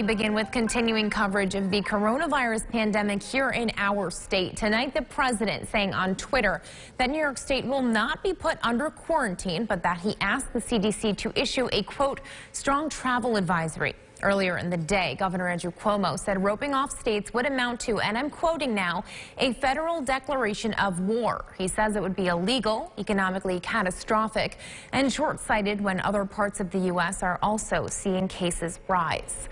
We begin with continuing coverage of the coronavirus pandemic here in our state. Tonight, the president saying on Twitter that New York State will not be put under quarantine, but that he asked the CDC to issue a, quote, strong travel advisory. Earlier in the day, Governor Andrew Cuomo said roping off states would amount to, and I'm quoting now, a federal declaration of war. He says it would be illegal, economically catastrophic, and short-sighted when other parts of the U.S. are also seeing cases rise.